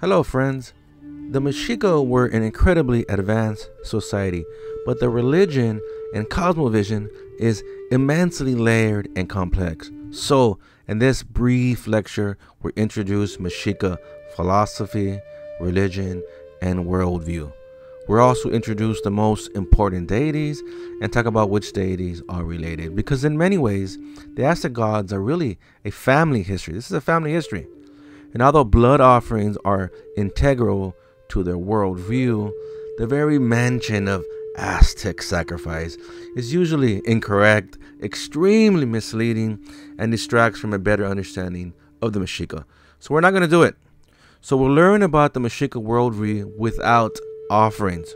Hello, friends. The Mexica were an incredibly advanced society, but their religion and cosmovision is immensely layered and complex. So, in this brief lecture, we introduce Mexica philosophy, religion, and worldview. We'll also introduce the most important deities and talk about which deities are related. Because in many ways, the Aztec gods are really a family history. This is a family history. And although blood offerings are integral to their worldview, the very mention of Aztec sacrifice is usually incorrect, extremely misleading, and distracts from a better understanding of the Mexica. So we're not going to do it. So we'll learn about the Mexica worldview without offerings.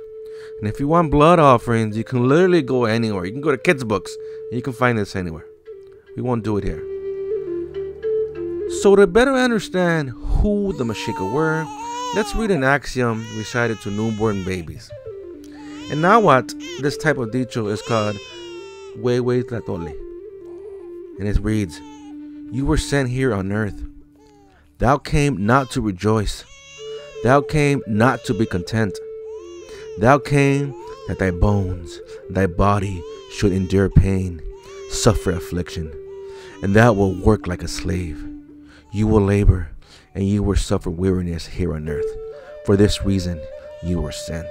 And if you want blood offerings, you can literally go anywhere. You can go to kids' books. you can find this anywhere. We won't do it here. So to better understand who the Mexica were, let's read an axiom recited to newborn babies. And now what this type of dicho is called Huehuetlahtolli. And it reads, You were sent here on earth. Thou came not to rejoice. Thou came not to be content. Thou came that thy bones, thy body should endure pain, suffer affliction, and thou will work like a slave. You will labor, and you will suffer weariness here on earth. For this reason, you were sent.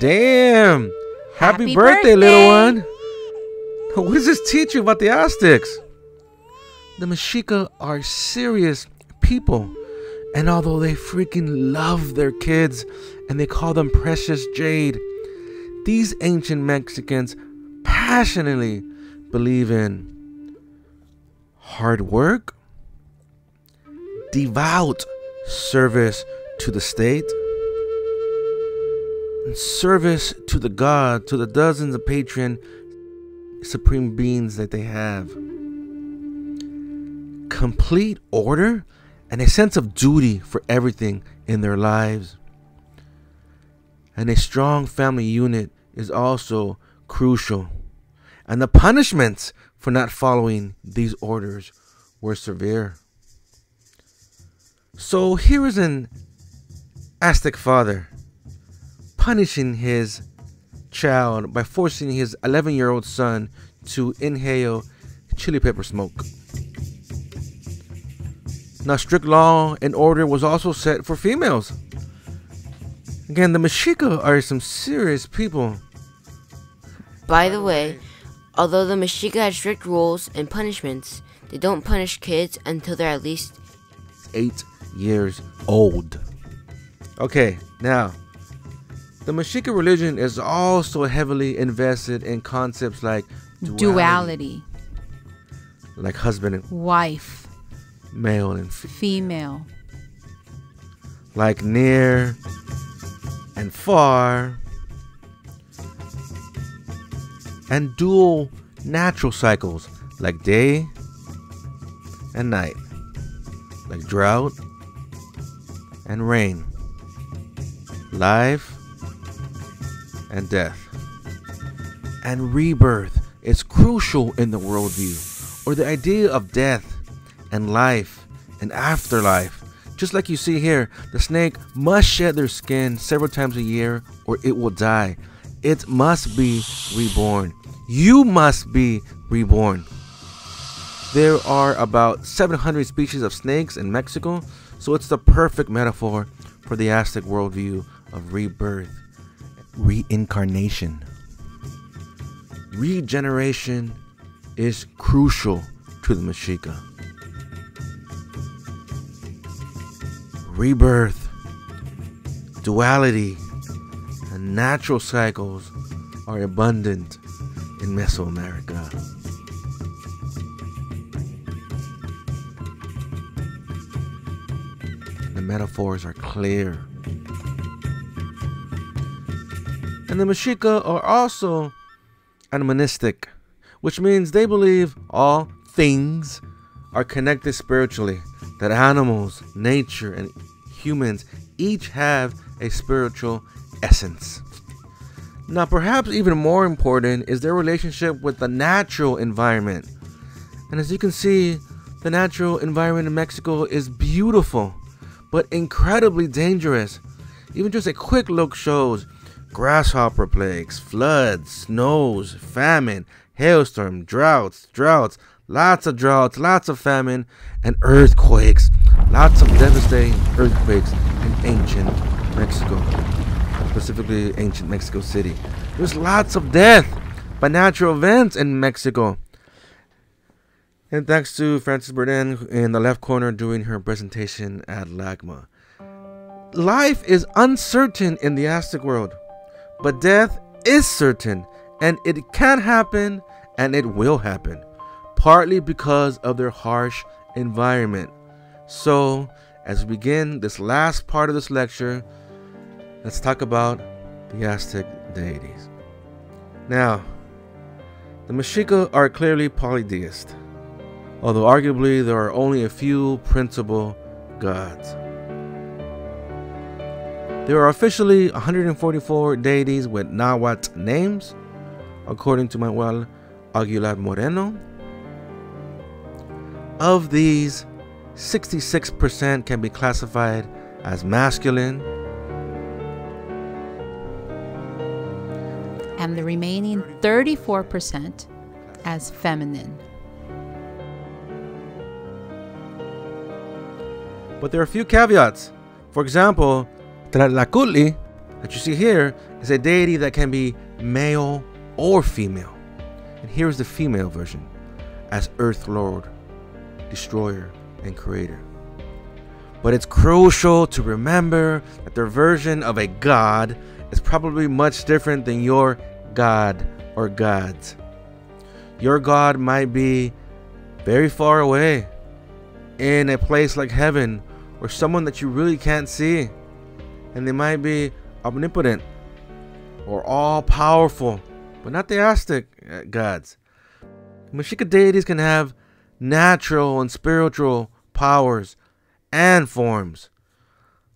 Damn! Happy, Happy birthday, birthday. little one! What does this teach you about the Aztecs? The Mexica are serious people. And although they freaking love their kids and they call them precious jade, these ancient Mexicans passionately believe in hard work, devout service to the state, and service to the God, to the dozens of patron supreme beings that they have. Complete order and a sense of duty for everything in their lives. And a strong family unit is also crucial. And the punishments for not following these orders were severe. So here is an Aztec father punishing his child by forcing his 11 year old son to inhale chili pepper smoke. Now, strict law and order was also set for females. Again, the Mexica are some serious people. By the way, although the Mexica has strict rules and punishments, they don't punish kids until they're at least eight years old. Okay, now, the Mexica religion is also heavily invested in concepts like duality, like husband and wife, male and female, like near and far, and dual natural cycles like day and night, like drought and rain, life and death. And rebirth is crucial in the worldview, or the idea of death and life and afterlife. Just like you see here, the snake must shed their skin several times a year or it will die. It must be reborn. You must be reborn. There are about 700 species of snakes in Mexico, so it's the perfect metaphor for the Aztec worldview of rebirth, reincarnation. Regeneration is crucial to the Mexica. Rebirth, duality, and natural cycles are abundant in Mesoamerica. The metaphors are clear. And the Mexica are also animistic, which means they believe all things are connected spiritually, that animals, nature, and humans each have a spiritual essence. Now, perhaps even more important is their relationship with the natural environment. And as you can see, the natural environment in Mexico is beautiful, but incredibly dangerous. Even just a quick look shows grasshopper plagues, floods, snows, famine, hailstorm, droughts, droughts, lots of droughts, lots of famine, and earthquakes. Lots of devastating earthquakes in ancient Mexico, specifically ancient Mexico City. There's lots of death by natural events in Mexico. And thanks to Frances Berdan in the left corner doing her presentation at LACMA. Life is uncertain in the Aztec world, but death is certain, and it can happen and it will happen, partly because of their harsh environment. So, as we begin this last part of this lecture, let's talk about the Aztec deities. Now, the Mexica are clearly polytheist, although arguably there are only a few principal gods. There are officially 144 deities with Nahuatl names, according to Manuel Aguilar Moreno. Of these, 66% can be classified as masculine, and the remaining 34% as feminine. But there are a few caveats. For example, Tlaltecuhtli, that you see here, is a deity that can be male or female. And here's the female version as Earth Lord, Destroyer, and creator. But it's crucial to remember that their version of a god is probably much different than your god or gods. Your god might be very far away in a place like heaven or someone that you really can't see. And they might be omnipotent or all powerful, but not the Aztec uh, gods. Mexica deities can have natural and spiritual powers and forms,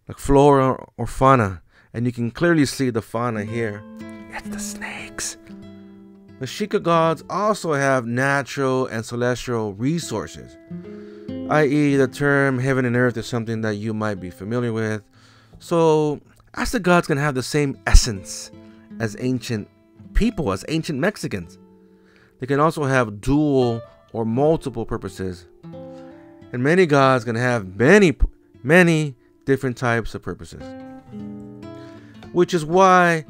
like flora or fauna. And you can clearly see the fauna here. It's the snakes. Mexica gods also have natural and celestial resources, i.e., the term heaven and earth is something that you might be familiar with. So, as the gods can have the same essence as ancient people, as ancient Mexicans, they can also have dual or multiple purposes. And many gods can have many, many different types of purposes. Which is why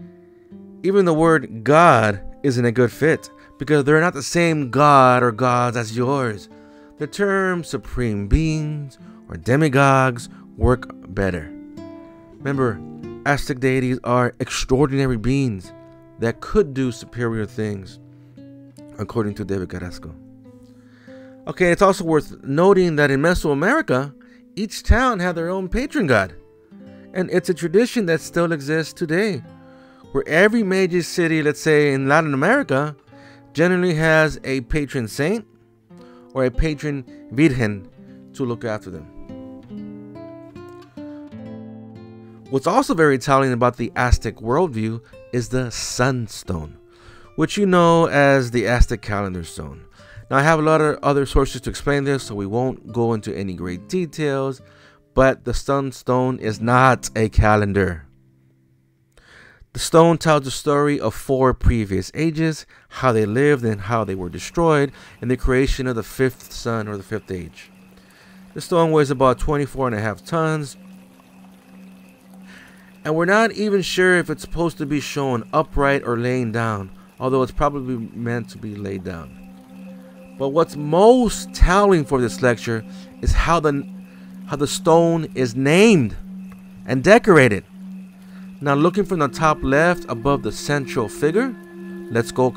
even the word God isn't a good fit, because they're not the same God or gods as yours. The term supreme beings or demigods work better. Remember, Aztec deities are extraordinary beings that could do superior things, according to David Carrasco. Okay, it's also worth noting that in Mesoamerica, each town had their own patron god. And it's a tradition that still exists today, where every major city, let's say in Latin America, generally has a patron saint or a patron virgen to look after them. What's also very telling about the Aztec worldview is the sunstone, which you know as the Aztec calendar stone. Now, I have a lot of other sources to explain this, so we won't go into any great details, but the sunstone is not a calendar. The stone tells the story of four previous ages, how they lived and how they were destroyed, and the creation of the fifth sun or the fifth age. The stone weighs about 24 and a half tons, and we're not even sure if it's supposed to be shown upright or laying down, although it's probably meant to be laid down. But what's most telling for this lecture is how the how the stone is named and decorated. Now looking from the top left above the central figure, let's go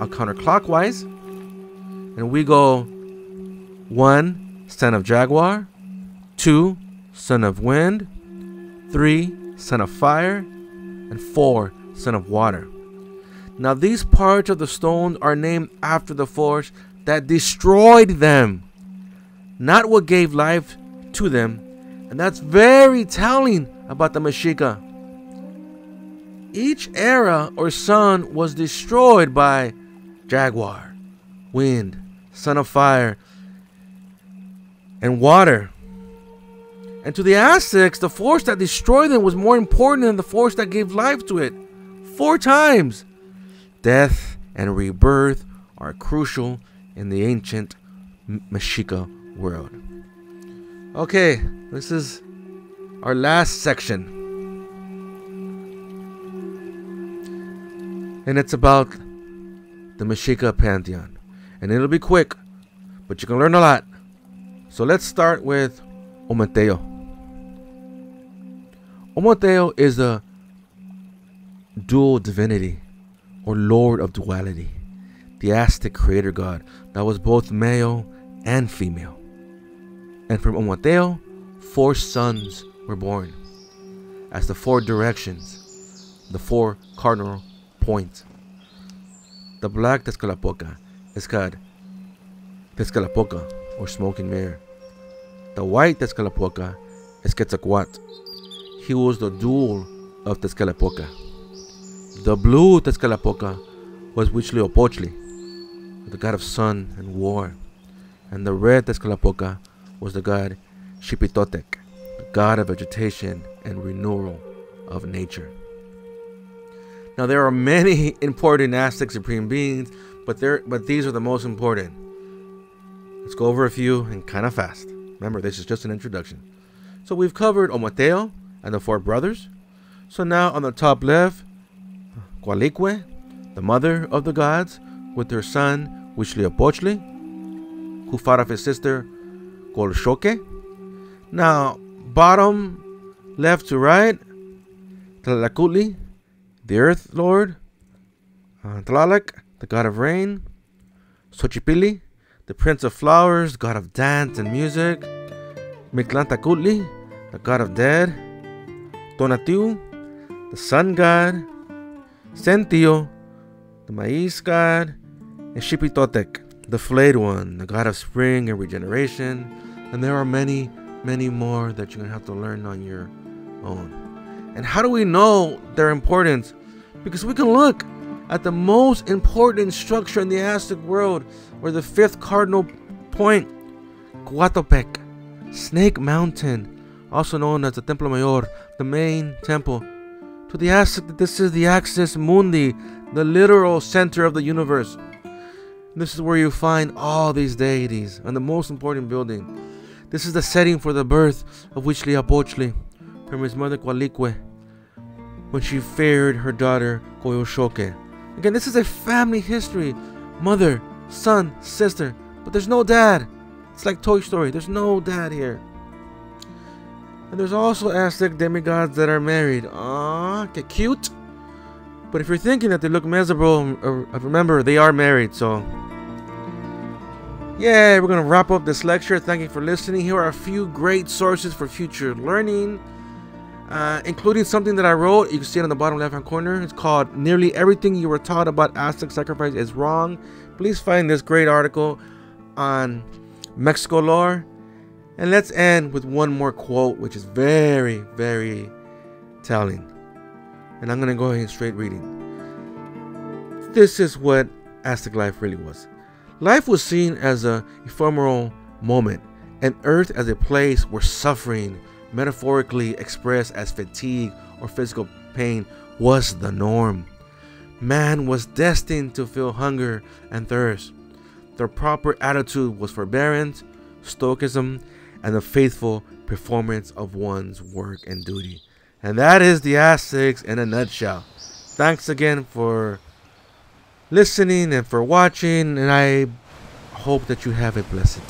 counterclockwise. And we go 1 son of jaguar, 2 son of wind, 3 son of fire, and 4 son of water. Now, these parts of the stone are named after the force that destroyed them, not what gave life to them. And that's very telling about the Mexica. Each era or sun was destroyed by jaguar, wind, son of fire, and water. And to the Aztecs, the force that destroyed them was more important than the force that gave life to it. Four times. Death and rebirth are crucial in the ancient Mexica world. Okay, this is our last section. And it's about the Mexica Pantheon. And it'll be quick, but you can learn a lot. So let's start with Ometeotl. Ometeotl is a dual divinity or lord of duality, the Aztec creator god that was both male and female. And from Ometeotl, four sons were born as the four directions, the four cardinal points. The black Tezcatlipoca is called Tezcatlipoca or smoking mirror. The white Tezcatlipoca is Quetzalcoatl. He was the dual of Tezcatlipoca. The blue Tezcatlipoca was Huitzilopochtli, the god of sun and war. And the red Tezcatlipoca was the god Xipe Totec, the god of vegetation and renewal of nature. Now there are many important Aztec supreme beings, but there but these are the most important. Let's go over a few and kind of fast. Remember, this is just an introduction. So we've covered Ometeotl and the four brothers. So now on the top left, Coatlicue, the mother of the gods, with her son Huitzilopochtli, who fought off his sister Coyolxauhqui. Now, bottom left to right, Tlaltecuhtli, the earth lord, uh, Tlaloc, the god of rain, Xochipilli, the prince of flowers, god of dance and music, Mictlantecutli, the god of dead, Tonatiuh, the sun god, Centeotl, the maize god, and Xipe Totec, the flayed one, the god of spring and regeneration. And there are many, many more that you're going to have to learn on your own. And how do we know their importance? Because we can look at the most important structure in the Aztec world, where the fifth cardinal point, Coatepec, Snake Mountain, also known as the Templo Mayor, the main temple. To the Aztec, this is the Axis Mundi, the literal center of the universe. This is where you find all these deities and the most important building. This is the setting for the birth of Huitzilopochtli from his mother Coatlicue when she fared her daughter Coyolxauhqui. Again, this is a family history. Mother, son, sister, but there's no dad. It's like Toy Story. There's no dad here. And there's also Aztec demigods that are married. Ah, get cute. But if you're thinking that they look miserable, uh, remember they are married. So, yeah, we're gonna wrap up this lecture. Thank you for listening. Here are a few great sources for future learning, uh, including something that I wrote. You can see it on the bottom left-hand corner. It's called "Nearly Everything You Were Taught About Aztec Sacrifice Is Wrong." Please find this great article on Mexicolore. And let's end with one more quote, which is very, very telling. And I'm going to go ahead and straight reading. This is what Aztec life really was. Life was seen as a ephemeral moment, and Earth as a place where suffering, metaphorically expressed as fatigue or physical pain, was the norm. Man was destined to feel hunger and thirst. The proper attitude was forbearance, stoicism, and the faithful performance of one's work and duty. And that is the Aztecs in a nutshell. Thanks again for listening and for watching, and I hope that you have a blessed